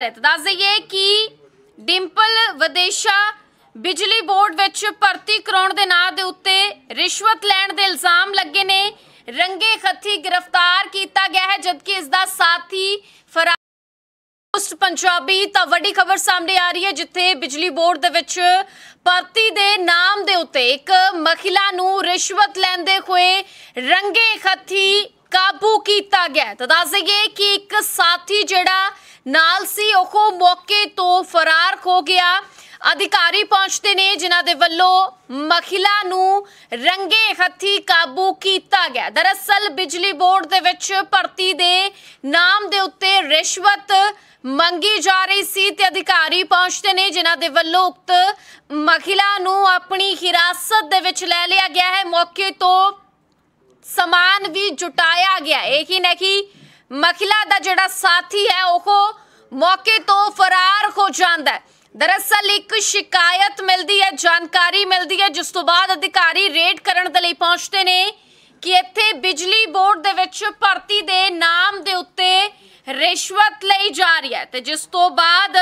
ਤਾਂ ਦੱਸ ਦਈਏ ਕਿ ਡਿੰਪਲ ਵਿਦੇਸ਼ਾ ਬਿਜਲੀ ਬੋਰਡ ਵਿੱਚ ਭਰਤੀ ਕਰਾਉਣ ਦੇ ਨਾਂ ਦੇ ਉੱਤੇ ਰਿਸ਼ਵਤ ਲੈਣ ਦੇ ਇਲਜ਼ਾਮ ਲੱਗੇ ਨੇ। ਰੰਗੇ ਖੱਤੀ ਗ੍ਰਿਫਤਾਰ ਕੀਤਾ ਗਿਆ ਹੈ, ਜਦਕਿ ਇਸ ਦਾ ਸਾਥੀ ਫਰਾਰ ਪੋਸਟ ਪੰਜਾਬੀ ਤਾਂ ਵੱਡੀ ਖਬਰ ਸਾਹਮਣੇ ਆ ਰਹੀ ਹੈ, ਜਿੱਥੇ ਬਿਜਲੀ ਬੋਰਡ ਦੇ ਵਿੱਚ ਭਰਤੀ ਦੇ ਨਾਮ ਦੇ ਉੱਤੇ ਇੱਕ ਮਹਿਲਾ ਨੂੰ ਰਿਸ਼ਵਤ ਲੈਂਦੇ ਹੋਏ ਰੰਗੇ ਖੱਤੀ ਕਾਬੂ ਕੀਤਾ ਗਿਆ ਤਾਂ ਦੱਸ ਦਈਏ ਕਿ ਇੱਕ ਸਾਥੀ ਜਿਹੜਾ ਨਾਲ ਸੀ, ਉਹ ਮੌਕੇ ਤੋਂ ਫਰਾਰ ਹੋ ਗਿਆ। ਅਧਿਕਾਰੀ ਪਹੁੰਚਦੇ ਨੇ, ਜਿਨ੍ਹਾਂ ਦੇ ਵੱਲੋਂ ਮਹਿਲਾ ਨੂੰ ਰੰਗੇ ਹੱਥੀ ਕਾਬੂ ਕੀਤਾ ਗਿਆ। ਦਰਅਸਲ, ਬਿਜਲੀ ਬੋਰਡ ਦੇ ਵਿੱਚ ਭਰਤੀ ਦੇ ਨਾਮ ਦੇ ਉੱਤੇ ਰਿਸ਼ਵਤ ਮੰਗੀ ਜਾ ਰਹੀ ਸੀ ਤੇ ਅਧਿਕਾਰੀ ਪਹੁੰਚਦੇ ਨੇ, ਜਿਨ੍ਹਾਂ ਦੇ ਵੱਲੋਂ ਉਕਤ ਮਹਿਲਾ ਨੂੰ ਆਪਣੀ ਹਿਰਾਸਤ ਦੇ ਵਿੱਚ ਲੈ ਲਿਆ ਗਿਆ ਹੈ। ਮੌਕੇ ਤੋਂ ਸਮਾਨ ਵੀ ਜੁਟਾਇਆ ਗਿਆ। ਇਹ ਹੀ ਨਹੀਂ ਮਹਿਲਾ ਦਾ ਜਿਹੜਾ ਸਾਥੀ ਹੈ, ਉਹ ਮੌਕੇ ਤੋਂ ਫਰਾਰ ਹੋ ਜਾਂਦਾ ਹੈ। ਦਰਅਸਲ ਇੱਕ ਸ਼ਿਕਾਇਤ ਮਿਲਦੀ ਹੈ, ਜਾਣਕਾਰੀ ਮਿਲਦੀ ਹੈ, ਜਿਸ ਤੋਂ ਬਾਅਦ ਅਧਿਕਾਰੀ ਰੇਡ ਕਰਨ ਦੇ ਲਈ ਪਹੁੰਚਦੇ ਨੇ ਕਿ ਇੱਥੇ ਬਿਜਲੀ ਬੋਰਡ ਦੇ ਵਿੱਚ ਭਰਤੀ ਦੇ ਨਾਮ ਦੇ ਉੱਤੇ ਰਿਸ਼ਵਤ ਲਈ ਜਾ ਰਹੀ ਹੈ ਤੇ ਜਿਸ ਤੋਂ ਬਾਅਦ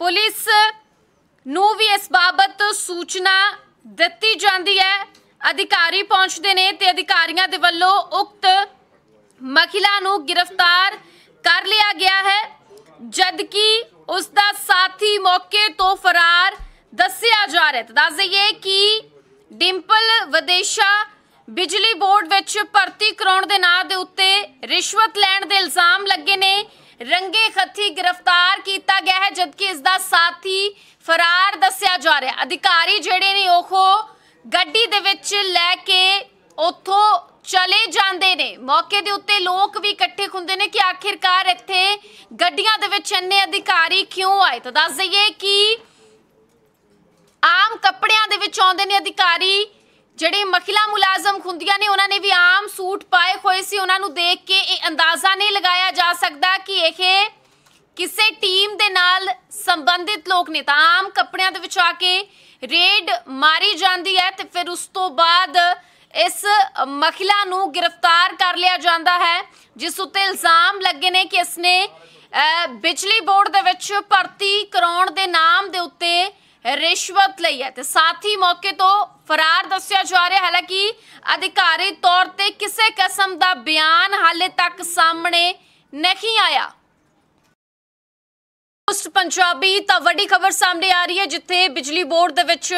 ਪੁਲਿਸ ਨੂੰ ਵੀ ਇਸ ਬਾਬਤ ਸੂਚਨਾ ਦਿੱਤੀ ਜਾਂਦੀ ਹੈ। ਅਧਿਕਾਰੀ ਪਹੁੰਚਦੇ ਨੇ ਤੇ ਅਧਿਕਾਰੀਆਂ ਦੇ ਵੱਲੋਂ ਉਕਤ ਮਹਿਲਾ ਨੂੰ ਗ੍ਰਿਫਤਾਰ ਕਰ ਲਿਆ ਗਿਆ ਹੈ, ਜਦਕਿ ਉਸ ਦਾ ਸਾਥੀ ਮੌਕੇ ਤੋਂ ਫਰਾਰ ਦੱਸਿਆ ਜਾ ਰਿਹਾ ਹੈ। ਦੱਸ ਦਈਏ ਕਿ ਡਿੰਪਲ ਵਿਦੇਸ਼ਾ ਬਿਜਲੀ ਬੋਰਡ ਵਿੱਚ ਭਰਤੀ ਕਰਾਉਣ ਦੇ ਨਾਂ ਦੇ ਉੱਤੇ ਰਿਸ਼ਵਤ ਲੈਣ ਦੇ ਇਲਜ਼ਾਮ ਲੱਗੇ ਨੇ। ਰੰਗੇ ਖੱਤੀ ਗ੍ਰਿਫਤਾਰ ਕੀਤਾ ਗਿਆ ਹੈ, ਜਦਕਿ ਇਸ ਦਾ ਸਾਥੀ ਫਰਾਰ ਦੱਸਿਆ ਜਾ ਰਿਹਾ ਅਧਿਕਾਰੀ ਜਿਹੜੇ ਨੇ ਉਹ ਗੱਡੀ ਦੇ ਵਿੱਚ ਲੈ ਕੇ ਉੱਥੋਂ ਚਲੇ ਜਾਂਦੇ ਨੇ। ਮੌਕੇ ਦੇ ਉੱਤੇ ਲੋਕ ਵੀ ਇਕੱਠੇ ਹੁੰਦੇ ਨੇ ਕਿ ਆਖਿਰਕਾਰ ਇੱਥੇ ਗੱਡੀਆਂ ਦੇ ਵਿੱਚ ਇੰਨੇ ਅਧਿਕਾਰੀ ਕਿਉਂ ਆਏ? ਤਾਂ ਦੱਸ ਦਈਏ ਕਿ ਆਮ ਕੱਪੜਿਆਂ ਦੇ ਵਿੱਚ ਆਉਂਦੇ ਨੇ ਅਧਿਕਾਰੀ। ਜਿਹੜੇ ਮਹਿਲਾ ਮੁਲਾਜ਼ਮ ਹੁੰਦੀਆਂ ਨੇ, ਉਹਨਾਂ ਨੇ ਵੀ ਆਮ ਸੂਟ ਪਾਏ ਹੋਏ ਸੀ। ਉਹਨਾਂ ਨੂੰ ਦੇਖ ਕੇ ਇਹ ਅੰਦਾਜ਼ਾ ਨਹੀਂ ਲਗਾਇਆ ਜਾ ਸਕਦਾ ਕਿ ਇਹ ਕਿਸੇ ਟੀਮ ਦੇ ਨਾਲ ਸੰਬੰਧਿਤ ਲੋਕ ਨੇ। ਤਾਂ ਆਮ ਕੱਪੜਿਆਂ ਦੇ ਵਿੱਚ ਆ ਕੇ ਰੇਡ ਮਾਰੀ ਜਾਂਦੀ ਹੈ ਤੇ ਫਿਰ ਉਸ ਤੋਂ ਬਾਅਦ ਇਸ ਮਹਿਲਾ ਨੂੰ ਗ੍ਰਿਫਤਾਰ ਕਰ ਲਿਆ ਜਾਂਦਾ ਹੈ, ਜਿਸ ਉੱਤੇ ਇਲਜ਼ਾਮ ਲੱਗੇ ਨੇ ਕਿ ਇਸਨੇ ਬਿਜਲੀ ਬੋਰਡ ਦੇ ਵਿੱਚ ਭਰਤੀ ਕਰਾਉਣ ਦੇ ਨਾਮ ਦੇ ਉੱਤੇ ਰਿਸ਼ਵਤ ਲਈ ਹੈ। ਤੇ ਸਾਥੀ ਮੌਕੇ ਤੋਂ ਫਰਾਰ ਦੱਸਿਆ ਜਾ ਰਿਹਾ, ਹਾਲਾਂਕਿ ਅਧਿਕਾਰੀ ਤੌਰ ਤੇ ਕਿਸੇ ਕਿਸਮ ਦਾ ਬਿਆਨ ਹਾਲੇ ਤੱਕ ਸਾਹਮਣੇ ਨਹੀਂ ਆਇਆ। ਪੋਸਟ ਪੰਜਾਬੀ ਤਾਂ ਵੱਡੀ ਖਬਰ ਸਾਹਮਣੇ ਆ ਰਹੀ ਹੈ, ਜਿੱਥੇ ਬਿਜਲੀ ਬੋਰਡ ਦੇ ਵਿੱਚ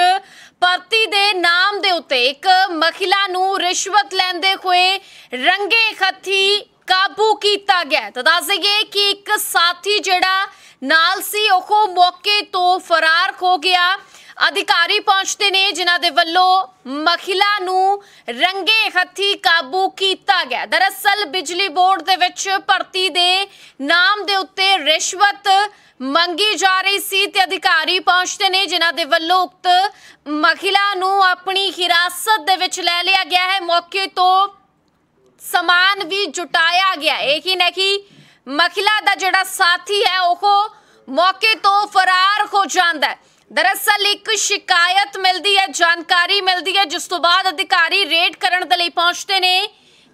ਭਰਤੀ ਦੇ ਨਾਮ ਦੇ ਉੱਤੇ ਇੱਕ ਮਹਿਲਾ ਨੂੰ ਰਿਸ਼ਵਤ ਲੈਂਦੇ ਹੋਏ ਰੰਗੇ ਖੱਤੀ ਕਾਬੂ ਕੀਤਾ ਗਿਆ ਤਾਂ ਦੱਸ ਦਈਏ ਕਿ ਇੱਕ ਸਾਥੀ ਜਿਹੜਾ ਨਾਲ ਸੀ, ਉਹ ਮੌਕੇ ਤੋਂ ਫਰਾਰ ਹੋ ਗਿਆ। ਅਧਿਕਾਰੀ ਪਹੁੰਚਦੇ ਨੇ, ਜਿਨ੍ਹਾਂ ਦੇ ਵੱਲੋਂ ਮਹਿਲਾ ਨੂੰ ਰੰਗੇ ਹੱਥੀ ਕਾਬੂ ਕੀਤਾ ਗਿਆ। ਦਰਅਸਲ ਬਿਜਲੀ ਬੋਰਡ ਦੇ ਵਿੱਚ ਭਰਤੀ ਦੇ ਨਾਮ ਦੇ ਉੱਤੇ ਰਿਸ਼ਵਤ ਮੰਗੀ ਜਾ ਰਹੀ ਸੀ ਤੇ ਅਧਿਕਾਰੀ ਪਹੁੰਚਦੇ ਨੇ, ਜਿਨ੍ਹਾਂ ਦੇ ਵੱਲੋਂ ਉਕਤ ਮਹਿਲਾ ਨੂੰ ਆਪਣੀ ਹਿਰਾਸਤ ਦੇ ਵਿੱਚ ਲੈ ਲਿਆ ਗਿਆ ਹੈ। ਮੌਕੇ ਤੋਂ ਸਮਾਨ ਵੀ ਜੁਟਾਇਆ ਗਿਆ। ਇਹ ਹੀ ਨਹੀਂ, ਮਹਿਲਾ ਦਾ ਜਿਹੜਾ ਸਾਥੀ ਹੈ, ਉਹ ਮੌਕੇ ਤੋਂ ਫਰਾਰ ਹੋ ਜਾਂਦਾ ਹੈ। ਦਰਅਸਲ ਇੱਕ ਸ਼ਿਕਾਇਤ ਮਿਲਦੀ ਹੈ, ਜਾਣਕਾਰੀ ਮਿਲਦੀ ਹੈ, ਜਿਸ ਤੋਂ ਬਾਅਦ ਅਧਿਕਾਰੀ ਰੇਡ ਕਰਨ ਦੇ ਲਈ ਪਹੁੰਚਦੇ ਨੇ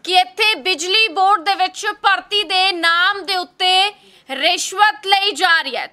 ਕਿ ਇੱਥੇ ਬਿਜਲੀ ਬੋਰਡ ਦੇ ਵਿੱਚ ਭਰਤੀ ਦੇ ਨਾਮ ਦੇ ਉੱਤੇ ਰਿਸ਼ਵਤ ਲਈ ਜਾ ਰਹੀ ਹੈ।